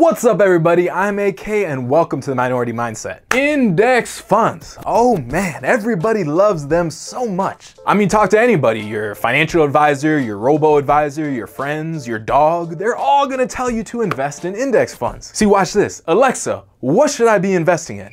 What's up everybody, I'm AK and welcome to the Minority Mindset. Index funds. Oh man, everybody loves them so much. I mean, talk to anybody, your financial advisor, your robo-advisor, your friends, your dog, they're all gonna tell you to invest in index funds. See, watch this. Alexa, what should I be investing in?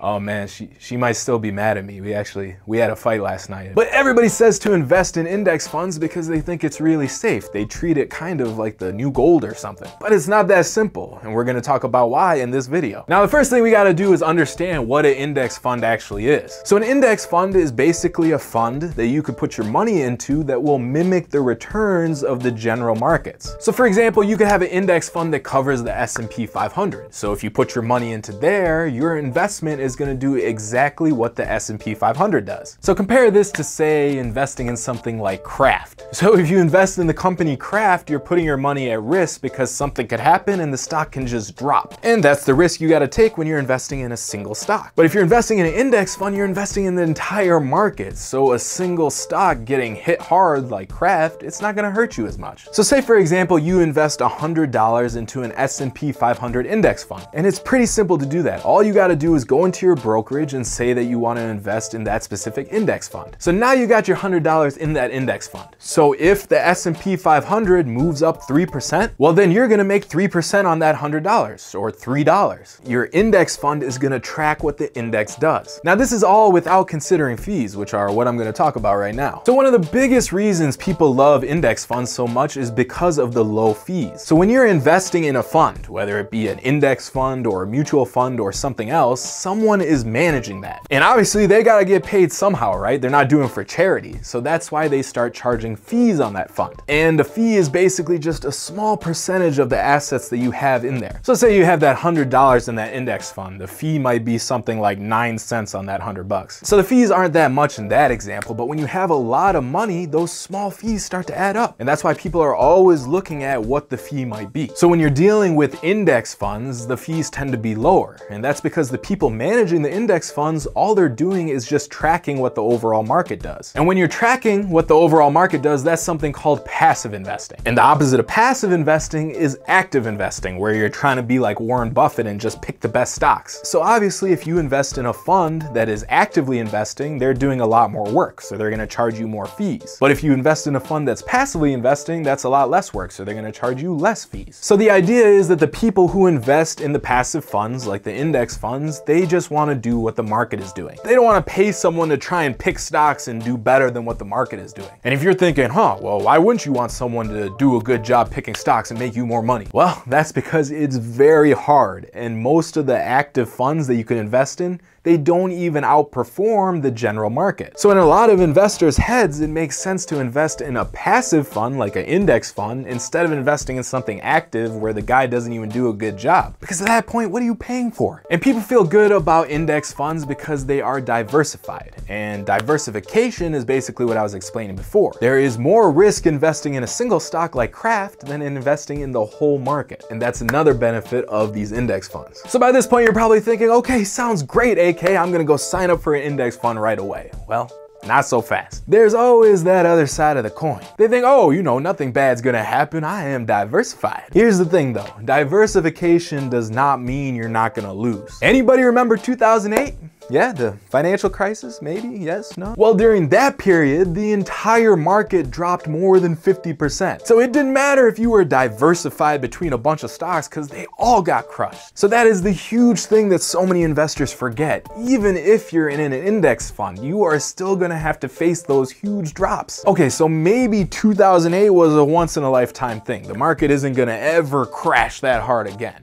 Oh man, she, she might still be mad at me. We actually, we had a fight last night. But everybody says to invest in index funds because they think it's really safe. They treat it kind of like the new gold or something. But it's not that simple, and we're gonna talk about why in this video. Now, the first thing we gotta do is understand what an index fund actually is. So an index fund is basically a fund that you could put your money into that will mimic the returns of the general markets. So for example, you could have an index fund that covers the S&P 500. So if you put your money into there, your investment is is gonna do exactly what the S&P 500 does. So compare this to say investing in something like Kraft. So if you invest in the company Kraft, you're putting your money at risk because something could happen and the stock can just drop. And that's the risk you gotta take when you're investing in a single stock. But if you're investing in an index fund, you're investing in the entire market. So a single stock getting hit hard like Kraft, it's not gonna hurt you as much. So say for example, you invest $100 into an S&P 500 index fund. And it's pretty simple to do that. All you gotta do is go into to your brokerage and say that you want to invest in that specific index fund. So now you got your $100 in that index fund. So if the S&P 500 moves up 3%, well then you're going to make 3% on that $100 or $3. Your index fund is going to track what the index does. Now this is all without considering fees, which are what I'm going to talk about right now. So one of the biggest reasons people love index funds so much is because of the low fees. So when you're investing in a fund, whether it be an index fund or a mutual fund or something else, someone someone is managing that. And obviously they gotta get paid somehow, right? They're not doing for charity. So that's why they start charging fees on that fund. And a fee is basically just a small percentage of the assets that you have in there. So say you have that $100 in that index fund. The fee might be something like nine cents on that 100 bucks. So the fees aren't that much in that example, but when you have a lot of money, those small fees start to add up. And that's why people are always looking at what the fee might be. So when you're dealing with index funds, the fees tend to be lower. And that's because the people managing managing the index funds, all they're doing is just tracking what the overall market does. And when you're tracking what the overall market does, that's something called passive investing. And the opposite of passive investing is active investing, where you're trying to be like Warren Buffett and just pick the best stocks. So obviously, if you invest in a fund that is actively investing, they're doing a lot more work, so they're gonna charge you more fees. But if you invest in a fund that's passively investing, that's a lot less work, so they're gonna charge you less fees. So the idea is that the people who invest in the passive funds, like the index funds, they just just want to do what the market is doing. They don't want to pay someone to try and pick stocks and do better than what the market is doing. And if you're thinking, huh, well, why wouldn't you want someone to do a good job picking stocks and make you more money? Well, that's because it's very hard. And most of the active funds that you can invest in, they don't even outperform the general market. So in a lot of investors' heads, it makes sense to invest in a passive fund like an index fund instead of investing in something active where the guy doesn't even do a good job. Because at that point, what are you paying for? And people feel good about index funds because they are diversified. And diversification is basically what I was explaining before. There is more risk investing in a single stock like Kraft than in investing in the whole market. And that's another benefit of these index funds. So by this point, you're probably thinking, okay, sounds great, AK, I'm gonna go sign up for an index fund right away. Well, not so fast. There's always that other side of the coin. They think, oh, you know, nothing bad's gonna happen. I am diversified. Here's the thing though, diversification does not mean you're not gonna lose. Anybody remember 2008? Yeah, the financial crisis, maybe, yes, no? Well, during that period, the entire market dropped more than 50%. So it didn't matter if you were diversified between a bunch of stocks because they all got crushed. So that is the huge thing that so many investors forget. Even if you're in an index fund, you are still gonna have to face those huge drops. Okay, so maybe 2008 was a once in a lifetime thing. The market isn't gonna ever crash that hard again.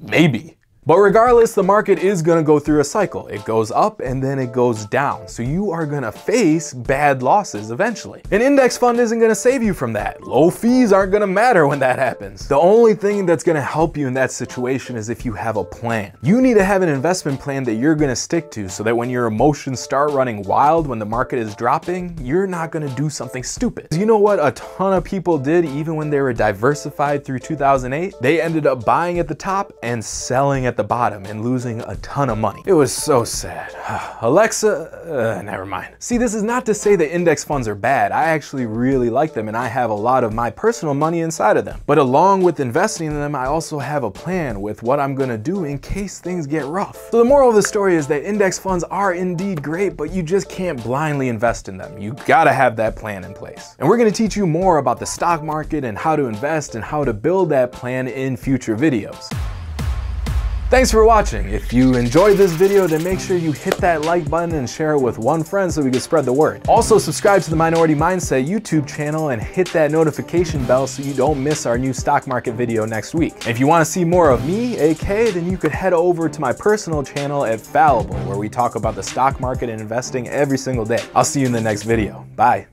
Maybe. But regardless, the market is gonna go through a cycle. It goes up and then it goes down. So you are gonna face bad losses eventually. An index fund isn't gonna save you from that. Low fees aren't gonna matter when that happens. The only thing that's gonna help you in that situation is if you have a plan. You need to have an investment plan that you're gonna stick to so that when your emotions start running wild when the market is dropping, you're not gonna do something stupid. You know what a ton of people did even when they were diversified through 2008? They ended up buying at the top and selling at the bottom and losing a ton of money. It was so sad. Alexa, uh, never mind. See, this is not to say that index funds are bad. I actually really like them and I have a lot of my personal money inside of them. But along with investing in them, I also have a plan with what I'm gonna do in case things get rough. So the moral of the story is that index funds are indeed great, but you just can't blindly invest in them. You gotta have that plan in place. And we're gonna teach you more about the stock market and how to invest and how to build that plan in future videos. Thanks for watching. If you enjoyed this video, then make sure you hit that like button and share it with one friend so we can spread the word. Also subscribe to the Minority Mindset YouTube channel and hit that notification bell so you don't miss our new stock market video next week. If you want to see more of me, AK, then you could head over to my personal channel at Fallible, where we talk about the stock market and investing every single day. I'll see you in the next video. Bye.